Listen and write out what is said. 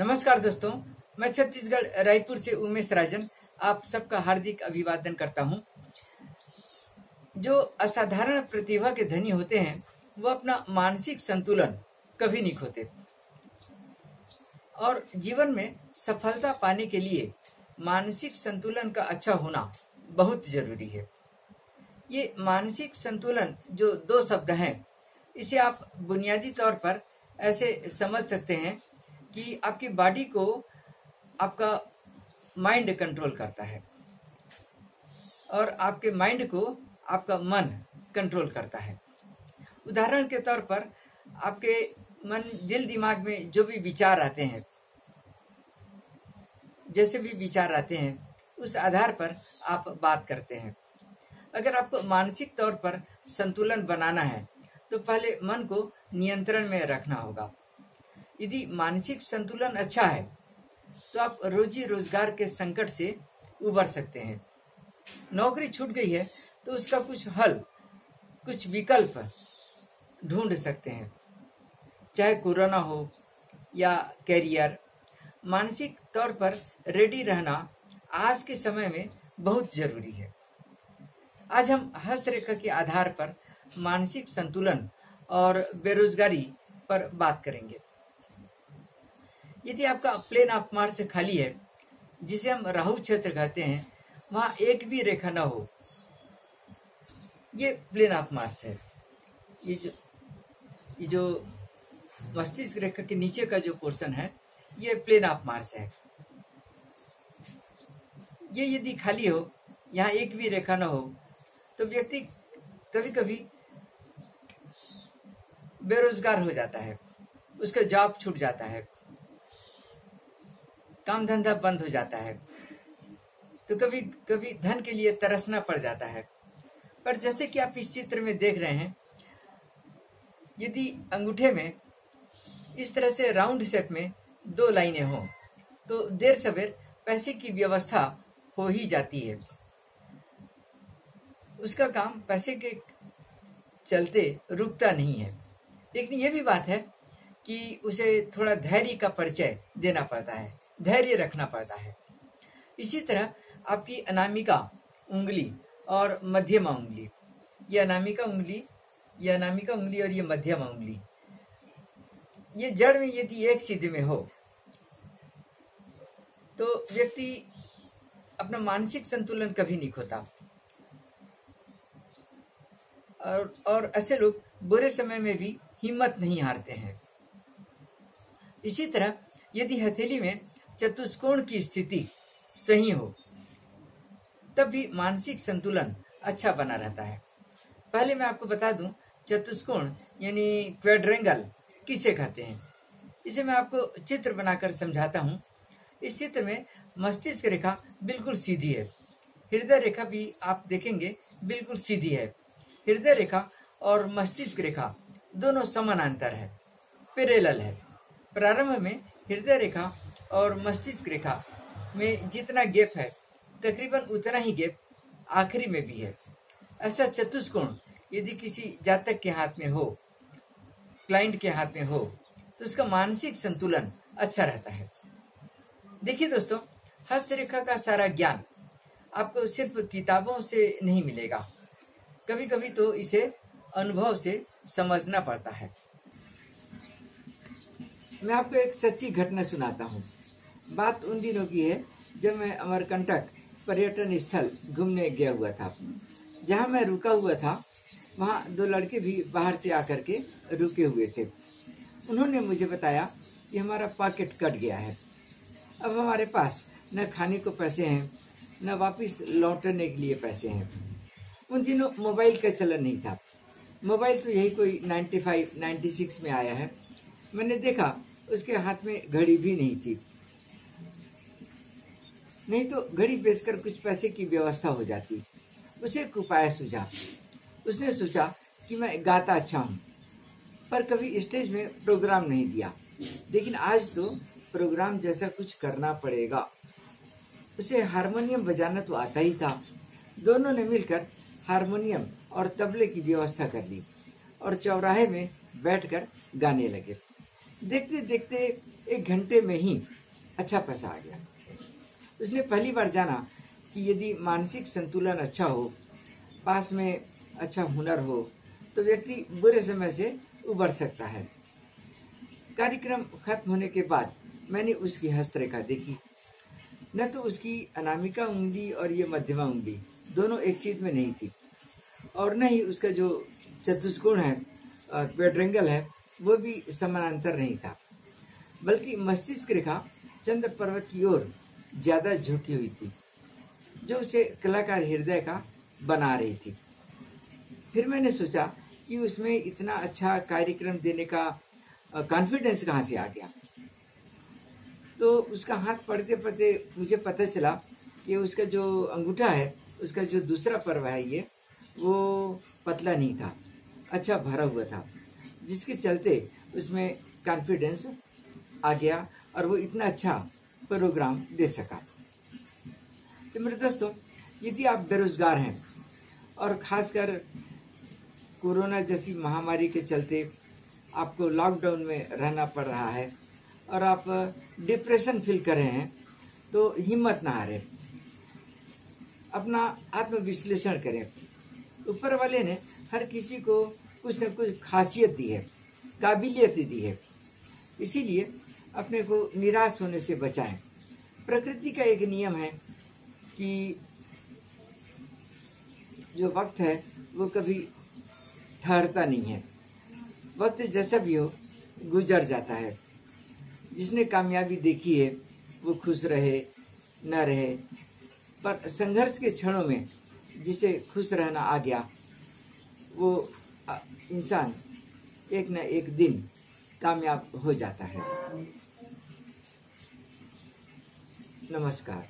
नमस्कार दोस्तों, मैं छत्तीसगढ़ रायपुर से उमेश राजन आप सबका हार्दिक अभिवादन करता हूँ। जो असाधारण प्रतिभा के धनी होते हैं, वो अपना मानसिक संतुलन कभी नहीं खोते और जीवन में सफलता पाने के लिए मानसिक संतुलन का अच्छा होना बहुत ज़रूरी है ये मानसिक संतुलन जो दो शब्द हैं, इसे आप बुनियादी तौर पर ऐसे समझ सकते हैं कि आपकी बॉडी को आपका माइंड कंट्रोल करता है। और आपके माइंड को आपका मन कंट्रोल करता है। उदाहरण के तौर पर आपके मन, दिल दिमाग में जो भी विचार आते हैं, जैसे भी विचार आते हैं, उस आधार पर आप बात करते हैं। अगर आपको मानसिक तौर पर संतुलन बनाना है तो पहले मन को नियंत्रण में रखना होगा। यदि मानसिक संतुलन अच्छा है तो आप रोजी रोज़गार के संकट से उबर सकते हैं। नौकरी छूट गई है तो उसका कुछ हल, कुछ विकल्प ढूंढ सकते हैं। चाहे कोरोना हो या कैरियर, मानसिक तौर पर रेडी रहना आज के समय में बहुत ज़रूरी है। आज हम हस्तरेखा के आधार पर मानसिक संतुलन और बेरोजगारी पर बात करेंगे। यदि आपका प्लेन ऑफ़ मार्स खाली है, जिसे हम राहु क्षेत्र कहते हैं। वहाँ एक भी रेखा ना हो। ये प्लेन ऑफ़ मार्स है। ये जो ये जो मस्तिष्क रेखा के नीचे का जो पोर्शन है, ये प्लेन ऑफ़ मार्स है। ये यदि खाली हो, यहाँ एक भी रेखा ना हो तो व्यक्ति कभी कभी बेरोजगार हो जाता है। उसका जॉब छूट जाता है। काम धंधा बंद हो जाता है। तो कभी कभी धन के लिए तरसना पड़ जाता है। पर जैसे कि आप इस चित्र में देख रहे हैं, यदि अंगूठे में इस तरह से राउंड शेप में दो लाइनें हों तो देर सवेर पैसे की व्यवस्था हो ही जाती है। उसका काम पैसे के चलते रुकता नहीं है। लेकिन ये भी बात है कि उसे थोड़ा धैर्य का परिचय देना पड़ता है। धैर्य रखना पड़ता है। इसी तरह आपकी अनामिका उंगली और मध्यमा उंगली। ये अनामिका उंगली, ये अनामिका उंगली और ये मध्यमा उंगली। ये जड़ में यदि एक सीधे में हो तो व्यक्ति अपना मानसिक संतुलन कभी नहीं खोता। और और ऐसे लोग बुरे समय में भी हिम्मत नहीं हारते हैं। इसी तरह यदि हथेली में चतुष्कोण की स्थिति सही हो तब भी मानसिक संतुलन अच्छा बना रहता है। पहले मैं आपको बता दूँ, चतुष्कोण यानी क्वेड्रेंगल किसे कहते हैं? इसे मैं आपको चित्र बनाकर समझाता हूँ। इस चित्र में मस्तिष्क रेखा बिल्कुल सीधी है। हृदय रेखा भी आप देखेंगे बिल्कुल सीधी है। हृदय रेखा और मस्तिष्क रेखा दोनों समानांतर है पेरेलल है। प्रारंभ में हृदय रेखा और मस्तिष्क रेखा में जितना गैप है, तकरीबन उतना ही गैप आखिरी में भी है। ऐसा चतुष्कोण यदि किसी जातक के हाथ में हो, क्लाइंट के हाथ में हो तो उसका मानसिक संतुलन अच्छा रहता है। देखिए दोस्तों, हस्तरेखा का सारा ज्ञान आपको सिर्फ़ किताबों से नहीं मिलेगा। कभी कभी तो इसे अनुभव से समझना पड़ता है। मैं आपको एक सच्ची घटना सुनाता हूँ। बात उन दिनों की है जब मैं अमरकंटक पर्यटन स्थल घूमने गया हुआ था। जहाँ मैं रुका हुआ था वहाँ दो लड़के भी बाहर से आकर के रुके हुए थे। उन्होंने मुझे बताया कि हमारा पॉकेट कट गया है। अब हमारे पास न खाने को पैसे हैं न वापस लौटने के लिए पैसे हैं। उन दिनों मोबाइल का चलन नहीं था। मोबाइल तो यही कोई 95, 96 में आया है। मैंने देखा उसके हाथ में घड़ी भी नहीं थी। नहीं तो घड़ी बेचकर कुछ पैसे की व्यवस्था हो जाती। उसे एक उपाय सूझा। उसने सोचा कि मैं गाता अच्छा हूँ, पर कभी स्टेज में प्रोग्राम नहीं दिया। लेकिन आज तो प्रोग्राम जैसा कुछ करना पड़ेगा। उसे हारमोनियम बजाना तो आता ही था। दोनों ने मिलकर हारमोनियम और तबले की व्यवस्था कर ली और चौराहे में बैठकर गाने लगे। देखते देखते एक घंटे में ही अच्छा पैसा आ गया। उसने पहली बार जाना कि यदि मानसिक संतुलन अच्छा हो, पास में अच्छा हुनर हो तो व्यक्ति बुरे समय से उबर सकता है। कार्यक्रम खत्म होने के बाद मैंने उसकी हस्तरेखा देखी। न तो उसकी अनामिका उंगली और ये मध्यमा उंगली, दोनों एक चीज़ में नहीं थी। और न ही उसका जो चतुष्कोण है क्वेड्रेंगल है, वो भी समानांतर नहीं था। बल्कि मस्तिष्क रेखा चंद्र पर्वत की ओर ज़्यादा झुकी हुई थी, जो उसे कलाकार हृदय का बना रही थी। फिर मैंने सोचा कि उसमें इतना अच्छा कार्यक्रम देने का कॉन्फिडेंस कहाँ से आ गया? तो उसका हाथ पढ़ते पढ़ते मुझे पता चला कि उसका जो अंगूठा है, उसका जो दूसरा पर्व है ये, वो पतला नहीं था अच्छा भरा हुआ था, जिसके चलते उसमें कॉन्फिडेंस आ गया और वो इतना अच्छा प्रोग्राम दे सका। तो मेरे दोस्तों यदि आप बेरोजगार हैं और खासकर कोरोना जैसी महामारी के चलते आपको लॉकडाउन में रहना पड़ रहा है और आप डिप्रेशन फील कर रहे हैं तो हिम्मत ना हारे। अपना आत्मविश्लेषण करें। ऊपर वाले ने हर किसी को कुछ न कुछ खासियत दी है, काबिलियत दी है। इसीलिए अपने को निराश होने से बचाएँ। प्रकृति का एक नियम है कि जो वक्त है, वो कभी ठहरता नहीं है। वक्त जैसा भी हो, गुजर जाता है। जिसने कामयाबी देखी है, वो खुश रहे, न रहे। पर संघर्ष के क्षणों में, जिसे खुश रहना आ गया, वो इंसान एक न एक दिन कामयाब हो जाता है। नमस्कार